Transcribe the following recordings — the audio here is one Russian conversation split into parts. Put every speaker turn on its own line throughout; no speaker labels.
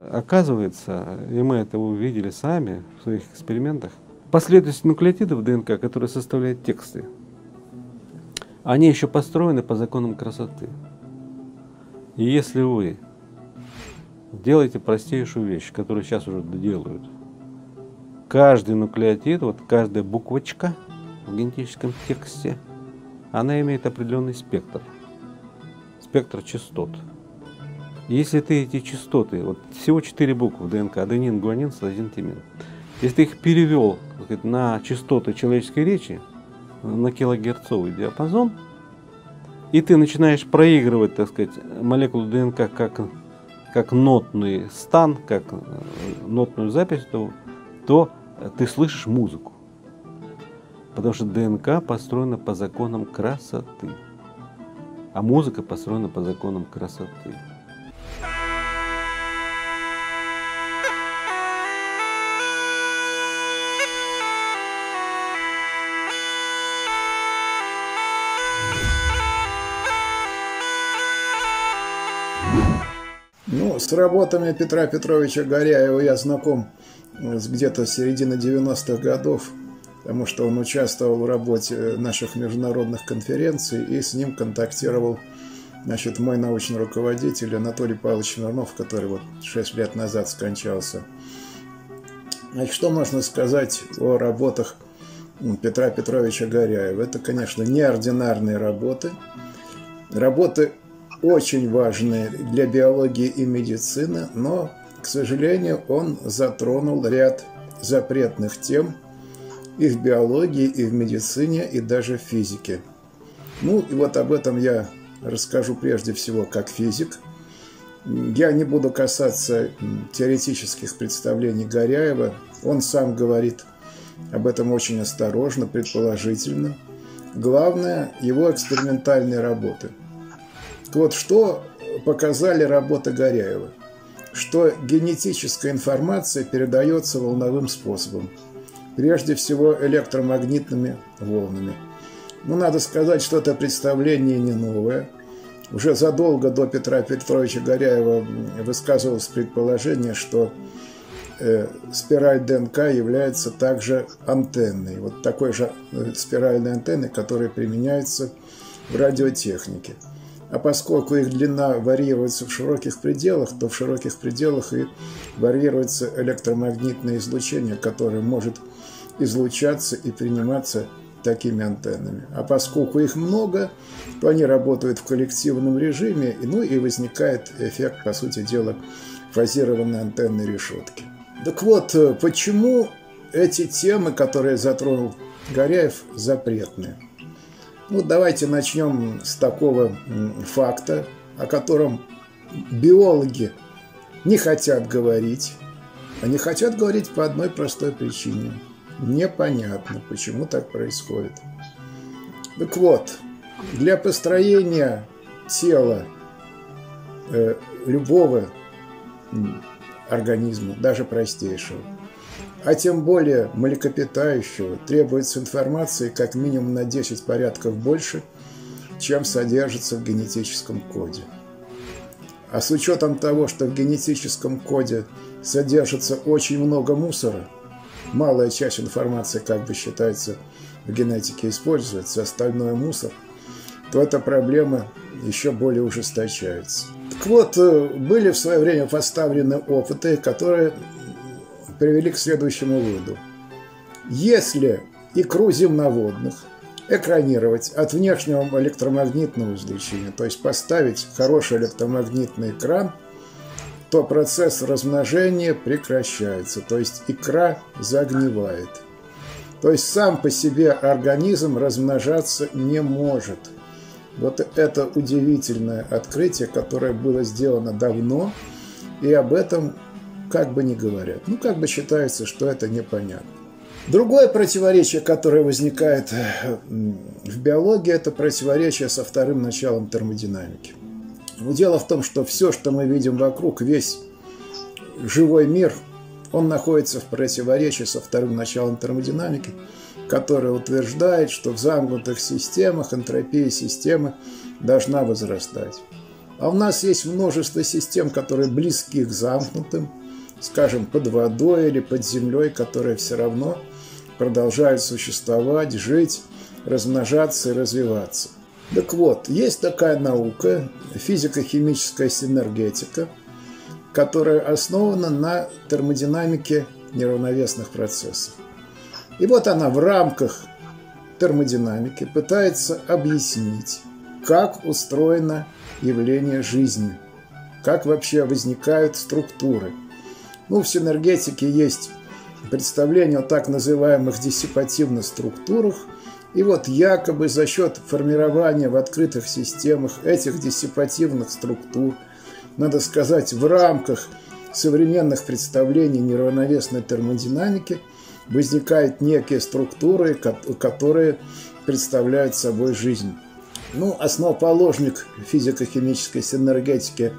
Оказывается, и мы это увидели сами в своих экспериментах, последовательность нуклеотидов ДНК, которые составляют тексты, они еще построены по законам красоты. И если вы делаете простейшую вещь, которую сейчас уже делают, каждый нуклеотид, вот каждая буквочка в генетическом тексте, она имеет определенный спектр, спектр частот. Если ты эти частоты, вот всего четыре буквы ДНК, аденин, гуанин, цитозин, тимин, если ты их перевел сказать, на частоты человеческой речи, на килогерцовый диапазон, и ты начинаешь проигрывать, так сказать, молекулу ДНК как, как нотный стан, как э, нотную запись, то, то ты слышишь музыку. Потому что ДНК построена по законам красоты, а музыка построена по законам красоты.
С работами Петра Петровича Горяева я знаком где-то с середины 90-х годов, потому что он участвовал в работе наших международных конференций, и с ним контактировал значит, мой научный руководитель Анатолий Павлович Смирнов, который вот 6 лет назад скончался. Значит, что можно сказать о работах Петра Петровича Горяева? Это, конечно, неординарные работы, работы очень важные для биологии и медицины, но, к сожалению, он затронул ряд запретных тем и в биологии, и в медицине, и даже в физике. Ну, и вот об этом я расскажу прежде всего как физик. Я не буду касаться теоретических представлений Горяева. Он сам говорит об этом очень осторожно, предположительно. Главное – его экспериментальные работы – вот что показали работы Горяева? Что генетическая информация передается волновым способом. Прежде всего электромагнитными волнами. Ну, надо сказать, что это представление не новое. Уже задолго до Петра Петровича Горяева высказывалось предположение, что э, спираль ДНК является также антенной. Вот такой же э, спиральной антенной, которая применяется в радиотехнике. А поскольку их длина варьируется в широких пределах, то в широких пределах и варьируется электромагнитное излучение, которое может излучаться и приниматься такими антеннами. А поскольку их много, то они работают в коллективном режиме, ну и возникает эффект, по сути дела, фазированной антенной решетки. Так вот, почему эти темы, которые затронул Горяев, запретные? Ну, давайте начнем с такого факта, о котором биологи не хотят говорить. Они хотят говорить по одной простой причине. Непонятно, почему так происходит. Так вот, для построения тела э, любого организма, даже простейшего, а тем более млекопитающего, требуется информации как минимум на 10 порядков больше, чем содержится в генетическом коде. А с учетом того, что в генетическом коде содержится очень много мусора, малая часть информации как бы считается в генетике используется, остальное мусор, то эта проблема еще более ужесточается. Так вот, э, были в свое время поставлены опыты, которые привели к следующему выводу. Если икру земноводных экранировать от внешнего электромагнитного излучения, то есть поставить хороший электромагнитный экран, то процесс размножения прекращается, то есть икра загнивает. То есть сам по себе организм размножаться не может. Вот это удивительное открытие, которое было сделано давно, и об этом как бы не говорят. Ну, как бы считается, что это непонятно. Другое противоречие, которое возникает э, в биологии, это противоречие со вторым началом термодинамики. Дело в том, что все, что мы видим вокруг, весь живой мир, он находится в противоречии со вторым началом термодинамики, которое утверждает, что в замкнутых системах энтропия системы должна возрастать. А у нас есть множество систем, которые близки к замкнутым, скажем, под водой или под землей, которые все равно продолжают существовать, жить, размножаться и развиваться. Так вот, есть такая наука, физико-химическая синергетика, которая основана на термодинамике неравновесных процессов. И вот она в рамках термодинамики пытается объяснить, как устроено явление жизни, как вообще возникают структуры. Ну, в синергетике есть представление о так называемых диссипативных структурах, и вот якобы за счет формирования в открытых системах этих диссипативных структур, надо сказать, в рамках современных представлений неравновесной термодинамики возникают некие структуры, которые представляют собой жизнь. Ну, основоположник физико-химической синергетики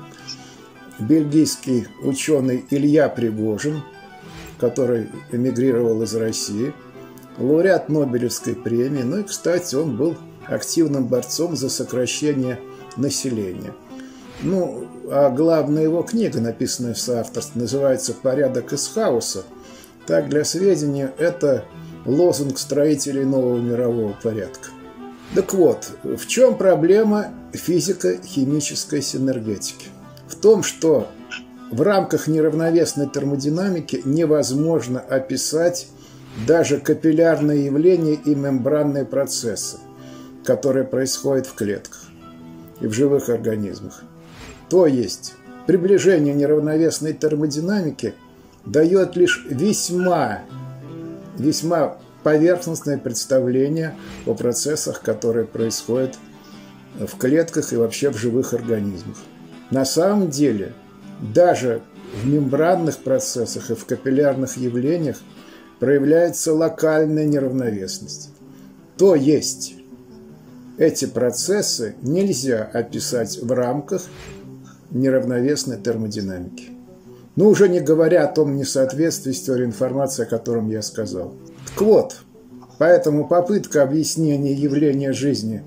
бельгийский ученый Илья Пригожин, который эмигрировал из России, лауреат Нобелевской премии. Ну и, кстати, он был активным борцом за сокращение населения. Ну, а главная его книга, написанная в соавторстве, называется «Порядок из хаоса». Так, для сведения, это лозунг строителей нового мирового порядка. Так вот, в чем проблема физико-химической синергетики? Том, что в рамках неравновесной термодинамики невозможно описать даже капиллярные явления и мембранные процессы, которые происходят в клетках и в живых организмах. То есть приближение неравновесной термодинамики дает лишь весьма, весьма поверхностное представление о процессах, которые происходят в клетках и вообще в живых организмах. На самом деле, даже в мембранных процессах и в капиллярных явлениях проявляется локальная неравновесность. То есть эти процессы нельзя описать в рамках неравновесной термодинамики. Ну, уже не говоря о том несоответствии с теорией информации, о котором я сказал. Так вот, поэтому попытка объяснения явления жизни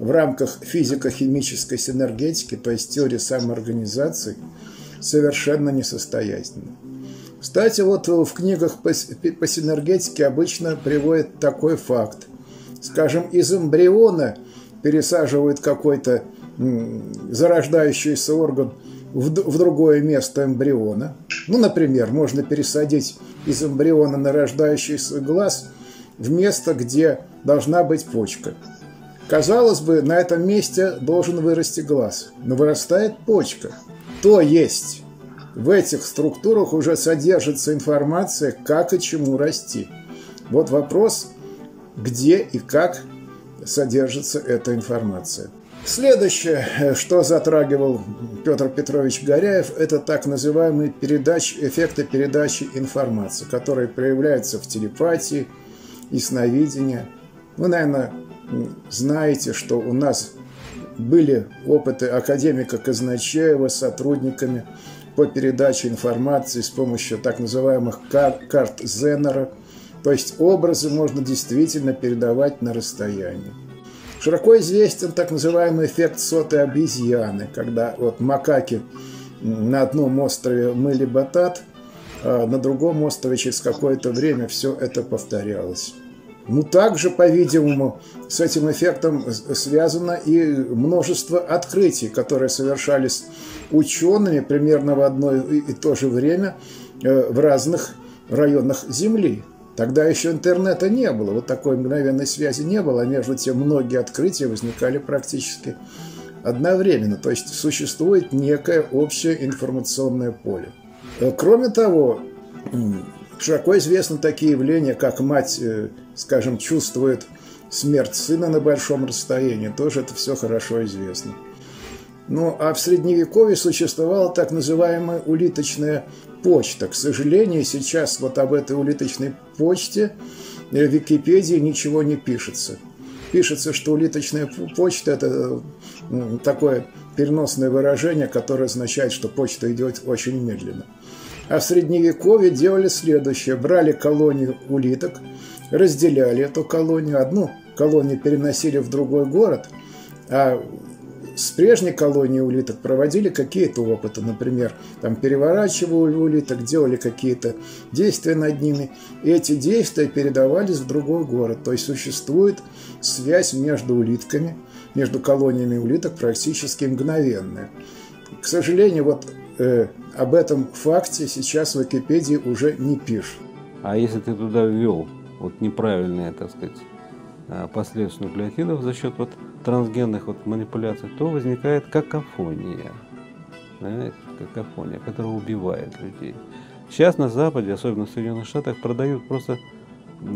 в рамках физико-химической синергетики, есть теории самоорганизации, совершенно несостоятельна. Кстати, вот в книгах по, по синергетике обычно приводят такой факт. Скажем, из эмбриона пересаживают какой-то зарождающийся орган в, в другое место эмбриона. Ну, например, можно пересадить из эмбриона на рождающийся глаз в место, где должна быть почка. Казалось бы, на этом месте должен вырасти глаз, но вырастает почка. То есть в этих структурах уже содержится информация, как и чему расти. Вот вопрос, где и как содержится эта информация. Следующее, что затрагивал Петр Петрович Горяев, это так называемые передач, эффекты передачи информации, которые проявляются в телепатии и сновидении. Вы, наверное, знаете, что у нас были опыты академика Казначеева с сотрудниками по передаче информации с помощью так называемых кар карт Зеннера. То есть образы можно действительно передавать на расстоянии. Широко известен так называемый эффект сотой обезьяны, когда вот макаки на одном острове мыли батат, а на другом острове через какое-то время все это повторялось. Ну, также, по-видимому, с этим эффектом связано и множество открытий, которые совершались учеными примерно в одно и то же время э, в разных районах Земли. Тогда еще интернета не было, вот такой мгновенной связи не было, а между тем многие открытия возникали практически одновременно. То есть существует некое общее информационное поле. Э, кроме того, широко известны такие явления, как мать, э, скажем, чувствует смерть сына на большом расстоянии. Тоже это все хорошо известно. Ну, а в Средневековье существовала так называемая улиточная почта. К сожалению, сейчас вот об этой улиточной почте в Википедии ничего не пишется. Пишется, что улиточная почта – это такое переносное выражение, которое означает, что почта идет очень медленно. А в Средневековье делали следующее. Брали колонию улиток, разделяли эту колонию. Одну колонию переносили в другой город, а с прежней колонией улиток проводили какие-то опыты, например, там переворачивали улиток, делали какие-то действия над ними, и эти действия передавались в другой город. То есть существует связь между улитками, между колониями улиток практически мгновенная. К сожалению, вот э, об этом факте сейчас в Википедии уже не пишут.
А если ты туда ввел вот неправильные, так сказать, а, последствия нуклеотидов за счет вот трансгенных вот манипуляций, то возникает какофония. Понимаете? Какофония, которая убивает людей. Сейчас на Западе, особенно в Соединенных Штатах, продают просто...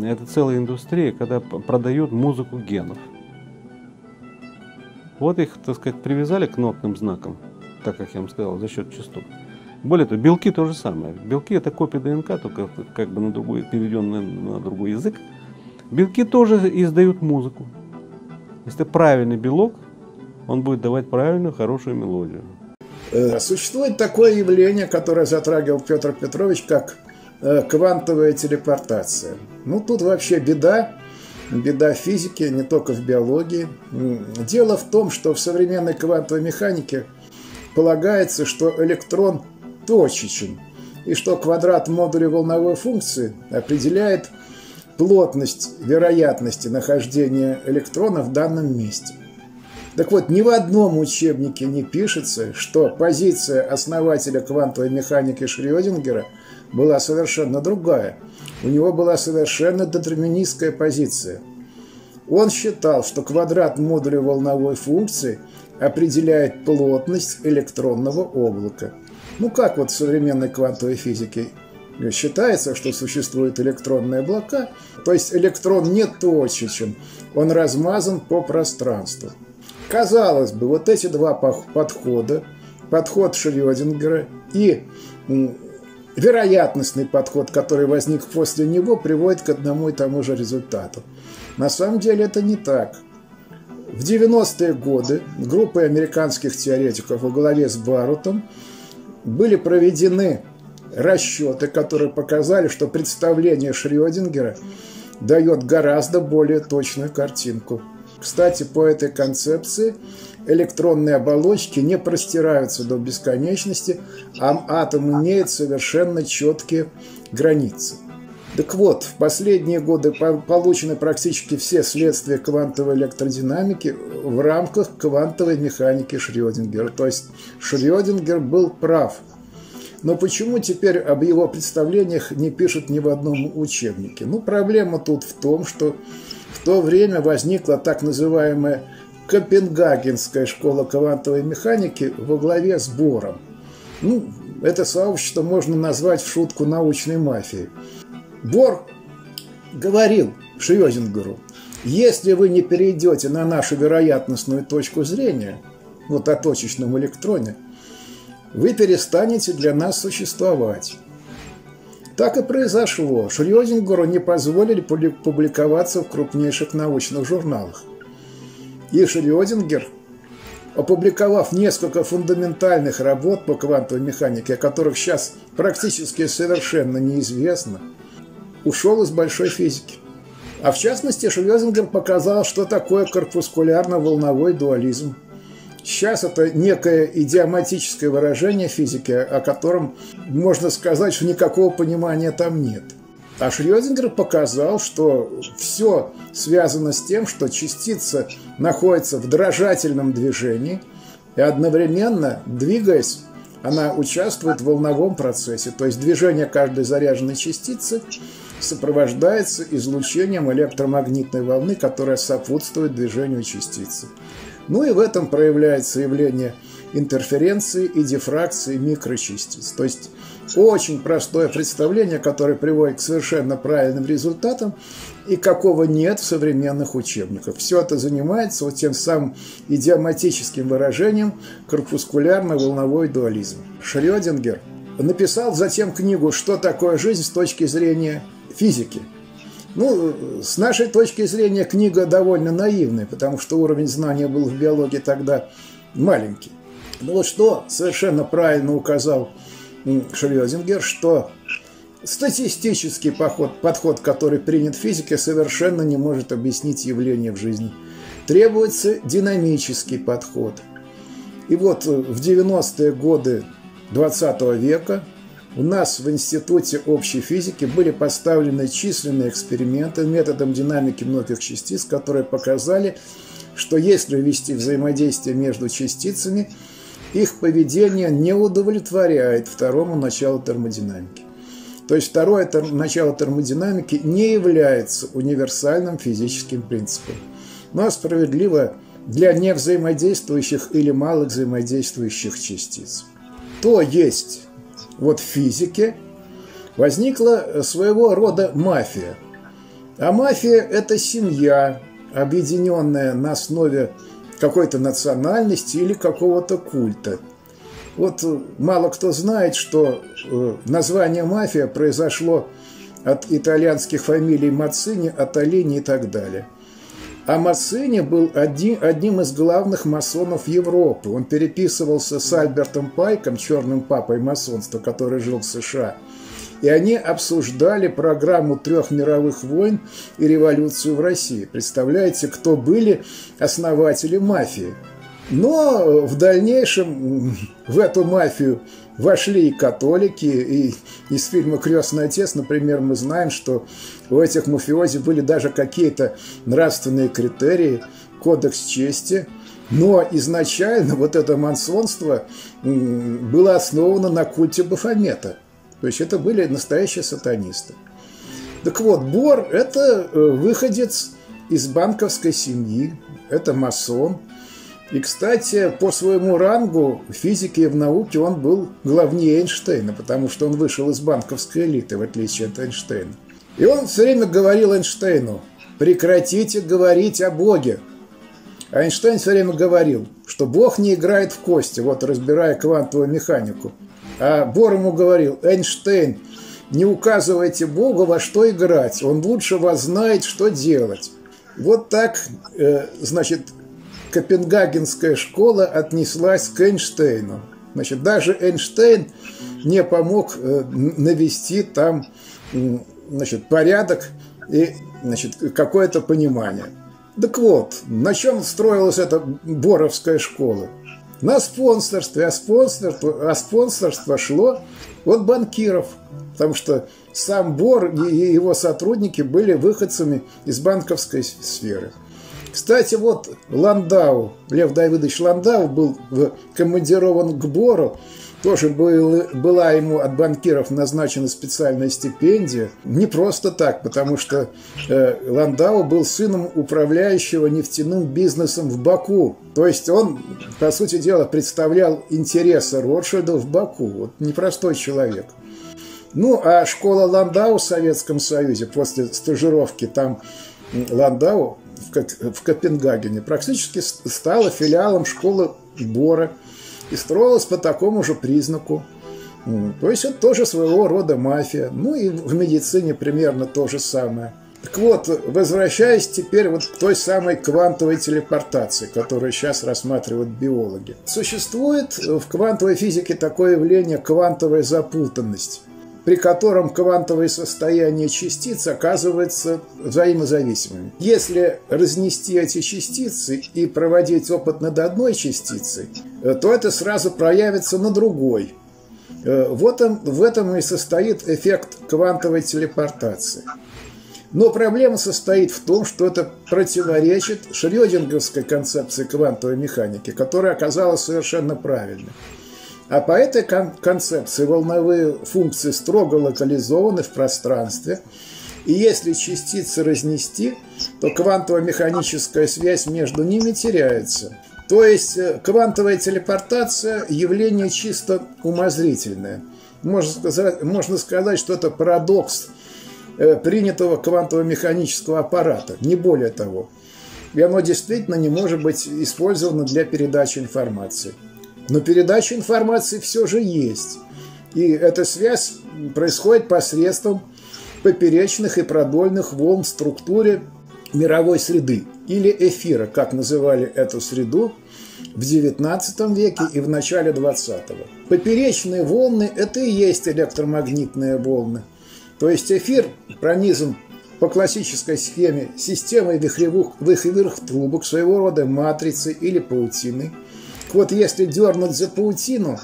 Это целая индустрия, когда продают музыку генов. Вот их, так сказать, привязали к нотным знакам, так как я вам сказал, за счет частот. Более того, белки то же самое. Белки это копия ДНК, только как бы на другой, переведенная на другой язык. Белки тоже издают музыку. Если правильный белок, он будет давать правильную, хорошую мелодию.
Э, существует такое явление, которое затрагивал Петр Петрович, как э, квантовая телепортация. Ну, тут вообще беда, беда физики, не только в биологии. Дело в том, что в современной квантовой механике полагается, что электрон точечен, и что квадрат модуля волновой функции определяет плотность вероятности нахождения электрона в данном месте. Так вот, ни в одном учебнике не пишется, что позиция основателя квантовой механики Шрёдингера была совершенно другая. У него была совершенно детерминистская позиция. Он считал, что квадрат модуля волновой функции определяет плотность электронного облака. Ну как вот в современной квантовой физике считается, что существуют электронные облака, то есть электрон не точечен, он размазан по пространству. Казалось бы, вот эти два подхода, подход Шрёдингера и вероятностный подход, который возник после него, приводит к одному и тому же результату. На самом деле это не так. В 90-е годы группой американских теоретиков во главе с Барутом были проведены расчеты, которые показали, что представление Шрёдингера дает гораздо более точную картинку. Кстати, по этой концепции электронные оболочки не простираются до бесконечности, а атом имеет совершенно четкие границы. Так вот, в последние годы получены практически все следствия квантовой электродинамики в рамках квантовой механики Шрёдингера. То есть Шрёдингер был прав. Но почему теперь об его представлениях не пишут ни в одном учебнике? Ну, проблема тут в том, что в то время возникла так называемая Копенгагенская школа квантовой механики во главе с Бором. Ну, это сообщество можно назвать в шутку научной мафией. Бор говорил Шрёдингеру, если вы не перейдете на нашу вероятностную точку зрения, вот о точечном электроне, вы перестанете для нас существовать. Так и произошло. Шрёдингеру не позволили публиковаться в крупнейших научных журналах. И Шрёдингер, опубликовав несколько фундаментальных работ по квантовой механике, о которых сейчас практически совершенно неизвестно, ушел из большой физики. А в частности, Швезингер показал, что такое корпускулярно-волновой дуализм. Сейчас это некое идиоматическое выражение физики, о котором можно сказать, что никакого понимания там нет. А Шрёдингер показал, что все связано с тем, что частица находится в дрожательном движении и одновременно, двигаясь, она участвует в волновом процессе. То есть движение каждой заряженной частицы сопровождается излучением электромагнитной волны, которая сопутствует движению частицы. Ну и в этом проявляется явление интерференции и дифракции микрочастиц. То есть очень простое представление, которое приводит к совершенно правильным результатам и какого нет в современных учебниках. Все это занимается вот тем самым идиоматическим выражением корпускулярно-волновой дуализм. Шрёдингер написал затем книгу «Что такое жизнь с точки зрения физики. Ну, с нашей точки зрения, книга довольно наивная, потому что уровень знания был в биологии тогда маленький. Но вот что совершенно правильно указал Шрёдингер, что статистический подход, подход, который принят в физике, совершенно не может объяснить явление в жизни. Требуется динамический подход. И вот в 90-е годы 20 века у нас в Институте общей физики были поставлены численные эксперименты методом динамики многих частиц, которые показали, что если ввести взаимодействие между частицами, их поведение не удовлетворяет второму началу термодинамики. То есть второе начало термодинамики не является универсальным физическим принципом, но справедливо для невзаимодействующих или малых взаимодействующих частиц. То есть вот физике возникла своего рода мафия. А мафия – это семья, объединенная на основе какой-то национальности или какого-то культа. Вот мало кто знает, что э, название мафия произошло от итальянских фамилий Мацини, Аталини и так далее. А Мацини был один, одним из главных масонов Европы. Он переписывался с Альбертом Пайком, черным папой масонства, который жил в США. И они обсуждали программу трех мировых войн и революцию в России. Представляете, кто были основатели мафии? Но в дальнейшем в эту мафию вошли и католики, и из фильма «Крестный отец», например, мы знаем, что у этих мафиози были даже какие-то нравственные критерии, кодекс чести, но изначально вот это масонство было основано на культе Бафомета. То есть это были настоящие сатанисты. Так вот, Бор – это э, выходец из банковской семьи, это масон – и, кстати, по своему рангу в физике и в науке он был главнее Эйнштейна, потому что он вышел из банковской элиты, в отличие от Эйнштейна. И он все время говорил Эйнштейну, прекратите говорить о Боге. А Эйнштейн все время говорил, что Бог не играет в кости, вот разбирая квантовую механику. А Бор ему говорил, Эйнштейн, не указывайте Богу, во что играть, он лучше вас знает, что делать. Вот так, э, значит, Копенгагенская школа отнеслась к Эйнштейну. Значит, даже Эйнштейн не помог э, навести там значит, порядок и значит, какое-то понимание. Так вот, на чем строилась эта Боровская школа? На спонсорстве, а спонсорство, а спонсорство шло от банкиров, потому что сам Бор и его сотрудники были выходцами из банковской сферы. Кстати, вот Ландау, Лев Давидович Ландау был командирован к Бору, тоже был, была ему от банкиров назначена специальная стипендия. Не просто так, потому что э, Ландау был сыном управляющего нефтяным бизнесом в Баку. То есть он, по сути дела, представлял интересы Ротшильда в Баку. Вот непростой человек. Ну, а школа Ландау в Советском Союзе после стажировки там Ландау в Копенгагене практически стала филиалом школы Бора и строилась по такому же признаку. То есть это тоже своего рода мафия. Ну и в медицине примерно то же самое. Так вот, возвращаясь теперь вот к той самой квантовой телепортации, которую сейчас рассматривают биологи. Существует в квантовой физике такое явление квантовая запутанность при котором квантовые состояния частиц оказываются взаимозависимыми. Если разнести эти частицы и проводить опыт над одной частицей, э, то это сразу проявится на другой. Э, вот он, в этом и состоит эффект квантовой телепортации. Но проблема состоит в том, что это противоречит шрёдинговской концепции квантовой механики, которая оказалась совершенно правильной. А по этой концепции волновые функции строго локализованы в пространстве, и если частицы разнести, то квантово-механическая связь между ними теряется. То есть э, квантовая телепортация – явление чисто умозрительное. Можно сказать, можно сказать, что это парадокс э, принятого квантово-механического аппарата, не более того. И оно действительно не может быть использовано для передачи информации. Но передача информации все же есть. И эта связь происходит посредством поперечных и продольных волн в структуре мировой среды или эфира, как называли эту среду в XIX веке и в начале XX. Поперечные волны – это и есть электромагнитные волны. То есть эфир пронизан по классической схеме системой вихревых, вихревых трубок, своего рода матрицы или паутины – вот, если дернуть за паутину,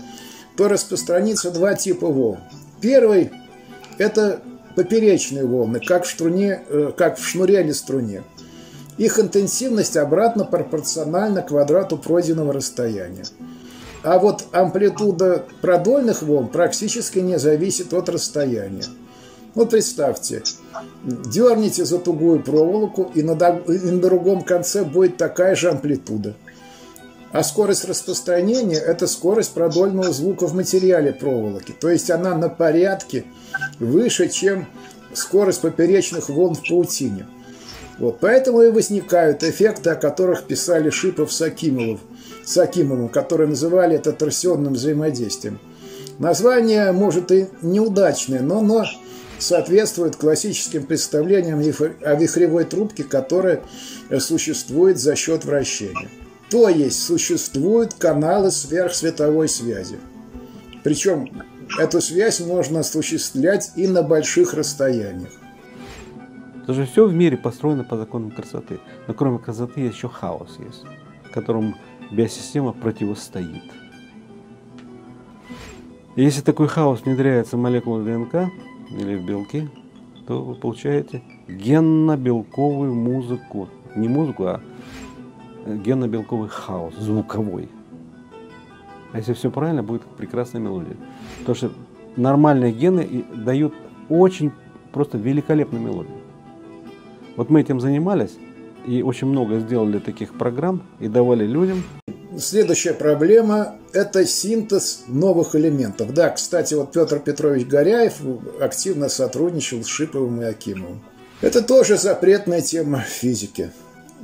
то распространится два типа волн. Первый – это поперечные волны, как в, струне, э, как в шнуре или струне. Их интенсивность обратно пропорциональна квадрату пройденного расстояния. А вот амплитуда продольных волн практически не зависит от расстояния. Вот представьте, дерните за тугую проволоку, и на, и на другом конце будет такая же амплитуда. А скорость распространения – это скорость продольного звука в материале проволоки. То есть она на порядке выше, чем скорость поперечных волн в паутине. Вот, поэтому и возникают эффекты, о которых писали Шипов с Акимовым, с Акимовым, которые называли это торсионным взаимодействием. Название, может, и неудачное, но оно соответствует классическим представлениям о вихревой трубке, которая существует за счет вращения. То есть существуют каналы сверхсветовой связи. Причем эту связь можно осуществлять и на больших расстояниях.
Даже все в мире построено по законам красоты. Но кроме красоты еще хаос есть, которому биосистема противостоит. И если такой хаос внедряется в молекулы ДНК или в белки, то вы получаете генно-белковую музыку. Не музыку, а генно-белковый хаос, звуковой. А если все правильно, будет прекрасная мелодия. Потому что нормальные гены дают очень просто великолепную мелодию. Вот мы этим занимались и очень много сделали таких программ и давали людям.
Следующая проблема – это синтез новых элементов. Да, кстати, вот Петр Петрович Горяев активно сотрудничал с Шиповым и Акимовым. Это тоже запретная тема физики.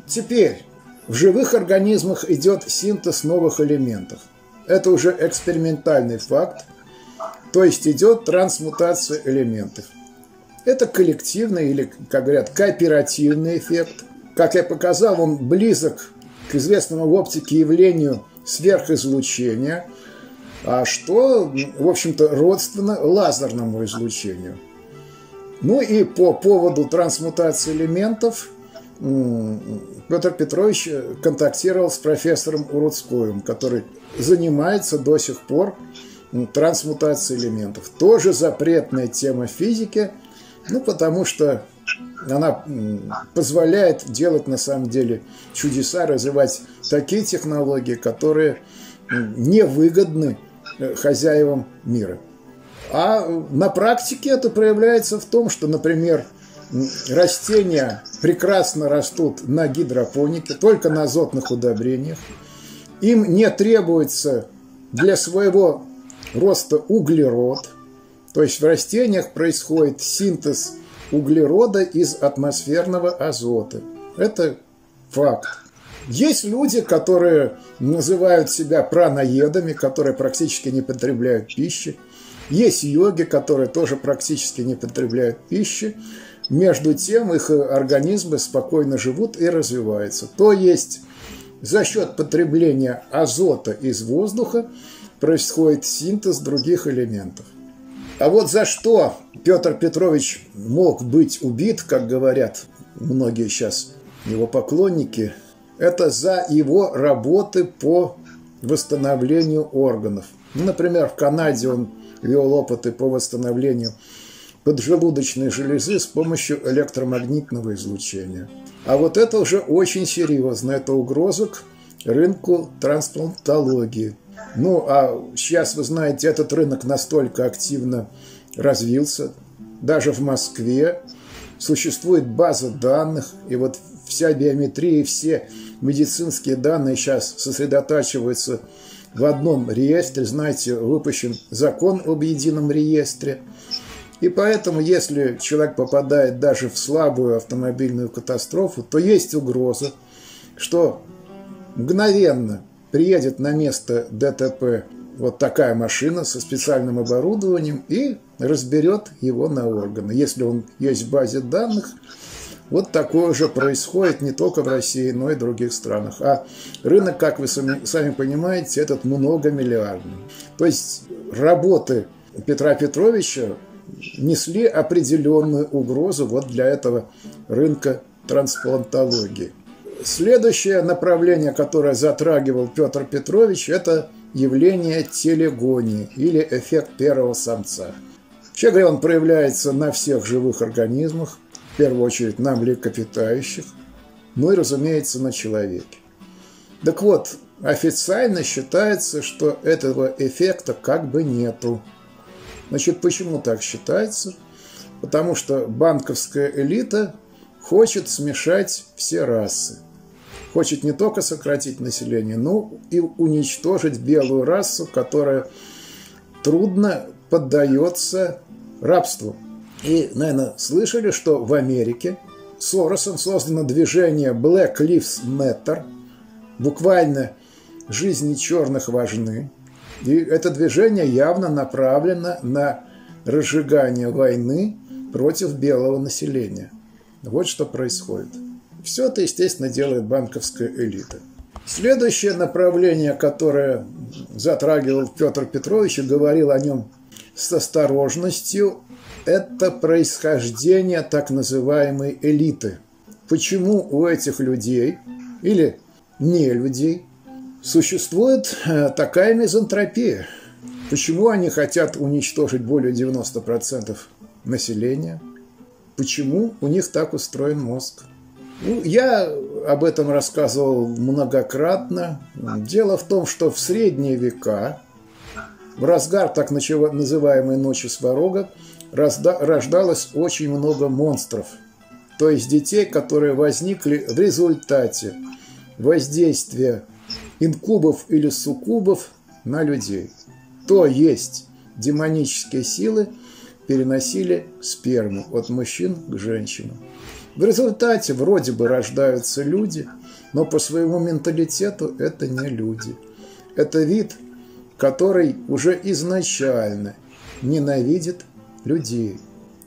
Теперь, в живых организмах идет синтез новых элементов. Это уже экспериментальный факт, то есть идет трансмутация элементов. Это коллективный или, как говорят, кооперативный эффект. Как я показал, он близок к известному в оптике явлению сверхизлучения, а что, в общем-то, родственно лазерному излучению. Ну и по поводу трансмутации элементов Петр Петрович контактировал с профессором Урудскоем, который занимается до сих пор трансмутацией элементов. Тоже запретная тема физики – ну, потому что она позволяет делать на самом деле чудеса, развивать такие технологии, которые невыгодны э, хозяевам мира. А на практике это проявляется в том, что, например, растения прекрасно растут на гидропонике, только на азотных удобрениях. Им не требуется для своего роста углерод – то есть в растениях происходит синтез углерода из атмосферного азота. Это факт. Есть люди, которые называют себя праноедами, которые практически не потребляют пищи. Есть йоги, которые тоже практически не потребляют пищи. Между тем их организмы спокойно живут и развиваются. То есть за счет потребления азота из воздуха происходит синтез других элементов. А вот за что Петр Петрович мог быть убит, как говорят многие сейчас его поклонники, это за его работы по восстановлению органов. Например, в Канаде он вел опыты по восстановлению поджелудочной железы с помощью электромагнитного излучения. А вот это уже очень серьезно. Это угроза к рынку трансплантологии – ну, а сейчас, вы знаете, этот рынок настолько активно развился, даже в Москве существует база данных, и вот вся биометрия, все медицинские данные сейчас сосредотачиваются в одном реестре. Знаете, выпущен закон об едином реестре. И поэтому, если человек попадает даже в слабую автомобильную катастрофу, то есть угроза, что мгновенно приедет на место ДТП вот такая машина со специальным оборудованием и разберет его на органы. Если он есть в базе данных, вот такое же происходит не только в России, но и в других странах. А рынок, как вы сами, сами понимаете, этот многомиллиардный. То есть работы Петра Петровича несли определенную угрозу вот для этого рынка трансплантологии. Следующее направление, которое затрагивал Петр Петрович, это явление телегонии или эффект первого самца. Вообще говоря, он проявляется на всех живых организмах, в первую очередь на млекопитающих, ну и, разумеется, на человеке. Так вот, официально считается, что этого эффекта как бы нету. Значит, почему так считается? Потому что банковская элита хочет смешать все расы. Хочет не только сократить население, но и уничтожить белую расу, которая трудно поддается рабству. И, наверное, слышали, что в Америке Соросом создано движение Black Lives Matter. Буквально жизни черных важны. И это движение явно направлено на разжигание войны против белого населения. Вот что происходит. Все это, естественно, делает банковская элита. Следующее направление, которое затрагивал Петр Петрович и говорил о нем с осторожностью, это происхождение так называемой элиты. Почему у этих людей или не людей существует э, такая мизантропия? Почему они хотят уничтожить более 90% населения? Почему у них так устроен мозг? Ну, я об этом рассказывал многократно. Дело в том, что в средние века, в разгар так называемой ночи сварога, рождалось очень много монстров. То есть детей, которые возникли в результате воздействия инкубов или суккубов на людей. То есть демонические силы переносили сперму от мужчин к женщинам. В результате вроде бы рождаются люди, но по своему менталитету это не люди. Это вид, который уже изначально ненавидит людей.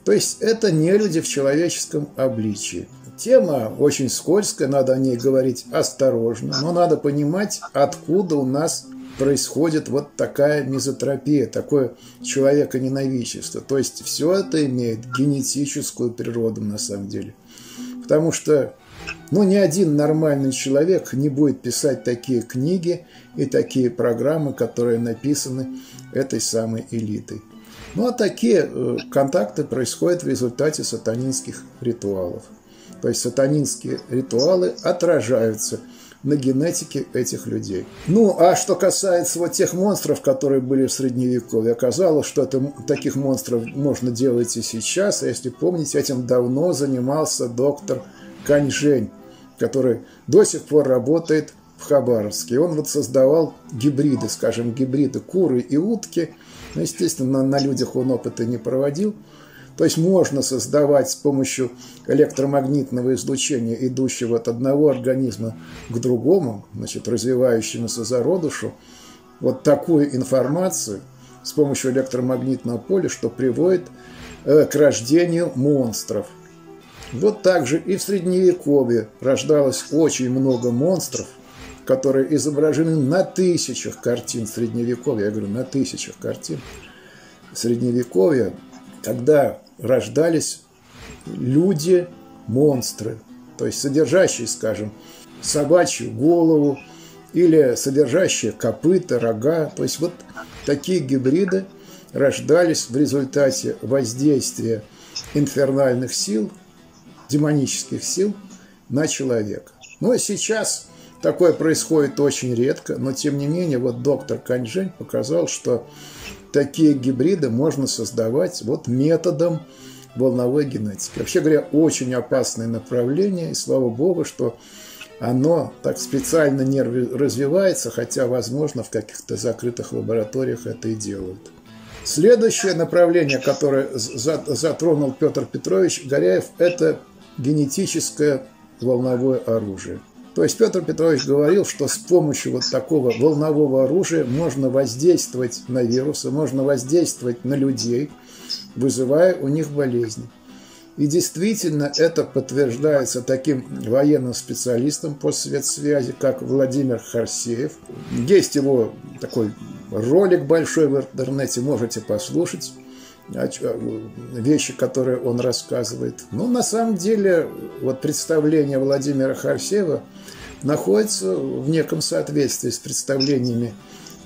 То есть это не люди в человеческом обличии. Тема очень скользкая, надо о ней говорить осторожно, но надо понимать, откуда у нас происходит вот такая мизотропия, такое человеконенавидчество. То есть все это имеет генетическую природу на самом деле. Потому что ну, ни один нормальный человек не будет писать такие книги и такие программы, которые написаны этой самой элитой. Ну, а такие э, контакты происходят в результате сатанинских ритуалов. То есть сатанинские ритуалы отражаются на генетике этих людей. Ну, а что касается вот тех монстров, которые были в Средневековье, оказалось, что это, таких монстров можно делать и сейчас. А если помните, этим давно занимался доктор Каньжень, который до сих пор работает в Хабаровске. Он вот создавал гибриды, скажем, гибриды куры и утки. Ну, естественно, на, людях он опыта не проводил. То есть можно создавать с помощью электромагнитного излучения, идущего от одного организма к другому, значит, развивающемуся зародышу, вот такую информацию с помощью электромагнитного поля, что приводит э, к рождению монстров. Вот так же и в Средневековье рождалось очень много монстров, которые изображены на тысячах картин Средневековья. Я говорю, на тысячах картин Средневековья, когда рождались люди-монстры, то есть содержащие, скажем, собачью голову или содержащие копыта, рога. То есть вот такие гибриды рождались в результате воздействия инфернальных сил, демонических сил на человека. Ну а сейчас такое происходит очень редко, но тем не менее вот доктор Каньжень показал, что такие гибриды можно создавать вот методом волновой генетики. Вообще говоря, очень опасное направление, и слава богу, что оно так специально не развивается, хотя, возможно, в каких-то закрытых лабораториях это и делают. Следующее направление, которое затронул Петр Петрович Горяев, это генетическое волновое оружие. То есть Петр Петрович говорил, что с помощью вот такого волнового оружия можно воздействовать на вирусы, можно воздействовать на людей, вызывая у них болезни. И действительно это подтверждается таким военным специалистом по спецсвязи, как Владимир Харсеев. Есть его такой ролик большой в интернете, можете послушать. Вещи, которые он рассказывает. Но на самом деле вот представление Владимира Харсева находится в неком соответствии с представлениями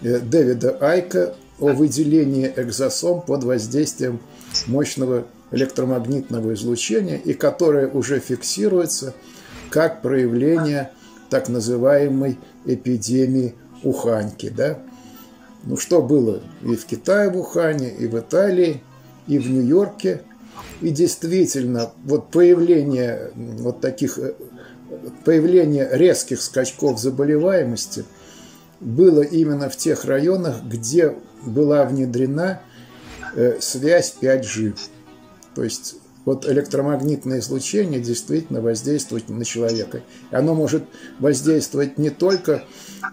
э, Дэвида Айка о выделении экзосом под воздействием мощного электромагнитного излучения и которое уже фиксируется как проявление так называемой эпидемии Уханьки. Да? Ну что было и в Китае в Ухане, и в Италии, и в Нью-Йорке. И действительно, вот появление вот таких, э, появление резких скачков заболеваемости было именно в тех районах, где была внедрена э, связь 5G. То есть вот электромагнитное излучение действительно воздействует на человека. И оно может воздействовать не только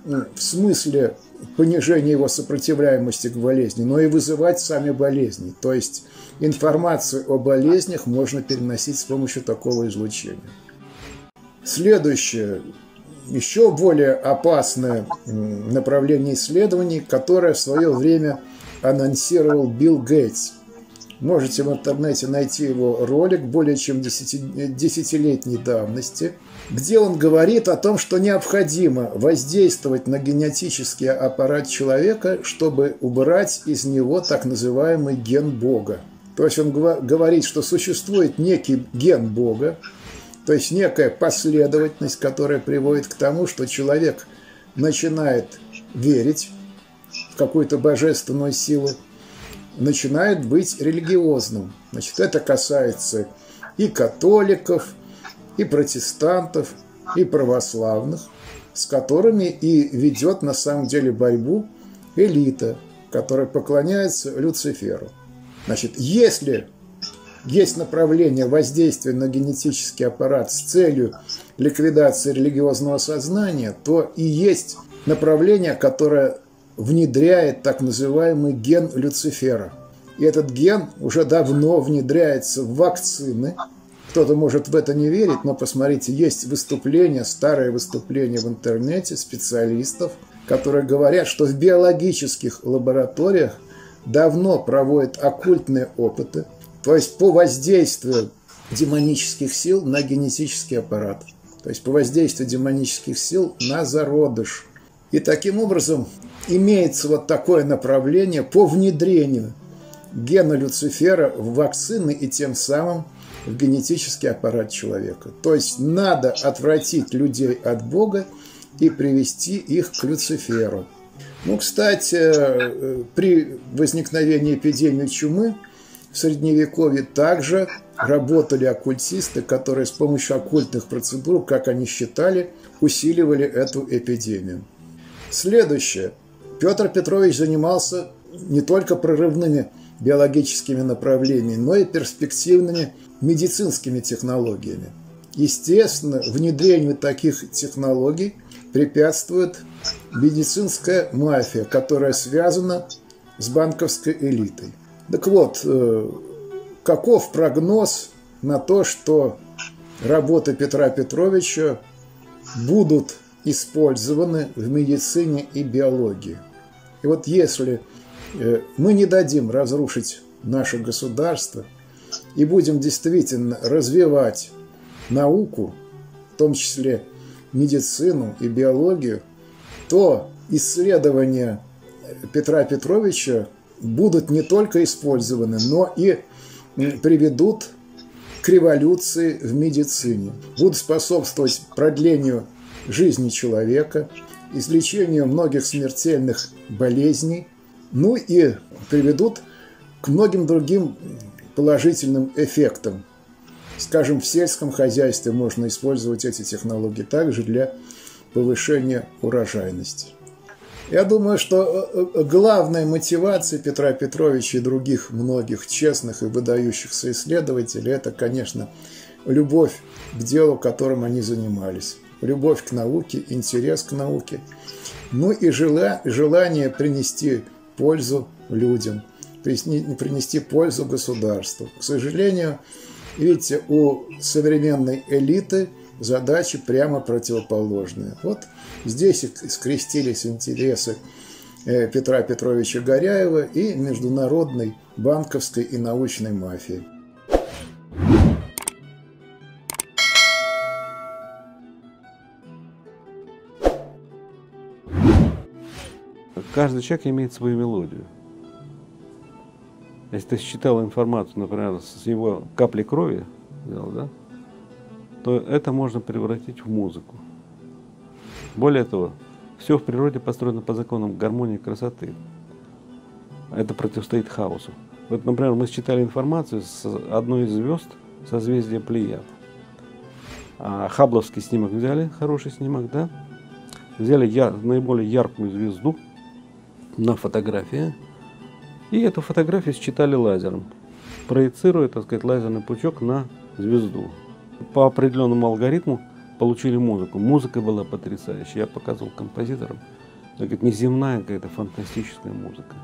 в смысле понижения его сопротивляемости к болезни, но и вызывать сами болезни. То есть информацию о болезнях можно переносить с помощью такого излучения. Следующее, еще более опасное направление исследований, которое в свое время анонсировал Билл Гейтс – Можете в интернете найти его ролик более чем десятилетней давности, где он говорит о том, что необходимо воздействовать на генетический аппарат человека, чтобы убрать из него так называемый ген Бога. То есть он говорит, что существует некий ген Бога, то есть некая последовательность, которая приводит к тому, что человек начинает верить в какую-то божественную силу, начинает быть религиозным. Значит, это касается и католиков, и протестантов, и православных, с которыми и ведет на самом деле борьбу элита, которая поклоняется Люциферу. Значит, если есть направление воздействия на генетический аппарат с целью ликвидации религиозного сознания, то и есть направление, которое внедряет так называемый ген Люцифера. И этот ген уже давно внедряется в вакцины. Кто-то может в это не верить, но посмотрите, есть выступления, старые выступления в интернете специалистов, которые говорят, что в биологических лабораториях давно проводят оккультные опыты, то есть по воздействию демонических сил на генетический аппарат, то есть по воздействию демонических сил на зародыш. И таким образом имеется вот такое направление по внедрению гена Люцифера в вакцины и тем самым в генетический аппарат человека. То есть надо отвратить людей от Бога и привести их к Люциферу. Ну, кстати, э, при возникновении эпидемии чумы в Средневековье также работали оккультисты, которые с помощью оккультных процедур, как они считали, усиливали эту эпидемию. Следующее. Петр Петрович занимался не только прорывными биологическими направлениями, но и перспективными медицинскими технологиями. Естественно, внедрению таких технологий препятствует медицинская мафия, которая связана с банковской элитой. Так вот, э, каков прогноз на то, что работы Петра Петровича будут использованы в медицине и биологии? И вот если э, мы не дадим разрушить наше государство и будем действительно развивать науку, в том числе медицину и биологию, то исследования Петра Петровича будут не только использованы, но и приведут к революции в медицине, будут способствовать продлению жизни человека, излечению многих смертельных болезней, ну и приведут к многим другим положительным эффектам. Скажем, в сельском хозяйстве можно использовать эти технологии также для повышения урожайности. Я думаю, что э, э, главная мотивация Петра Петровича и других многих честных и выдающихся исследователей – это, конечно, любовь к делу, которым они занимались любовь к науке, интерес к науке, ну и желание принести пользу людям, принести пользу государству. К сожалению, видите, у современной элиты задачи прямо противоположные. Вот здесь скрестились интересы э, Петра Петровича Горяева и международной банковской и научной мафии.
Каждый человек имеет свою мелодию. Если ты считал информацию, например, с его капли крови, взял, да, то это можно превратить в музыку. Более того, все в природе построено по законам гармонии и красоты. Это противостоит хаосу. Вот, например, мы считали информацию с одной из звезд созвездия Плеяд. А Хабловский снимок взяли, хороший снимок, да? Взяли яр, наиболее яркую звезду на фотографии, и эту фотографию считали лазером, проецируя, так сказать, лазерный пучок на звезду. По определенному алгоритму получили музыку. Музыка была потрясающая. Я показывал композиторам. Это неземная какая-то фантастическая музыка.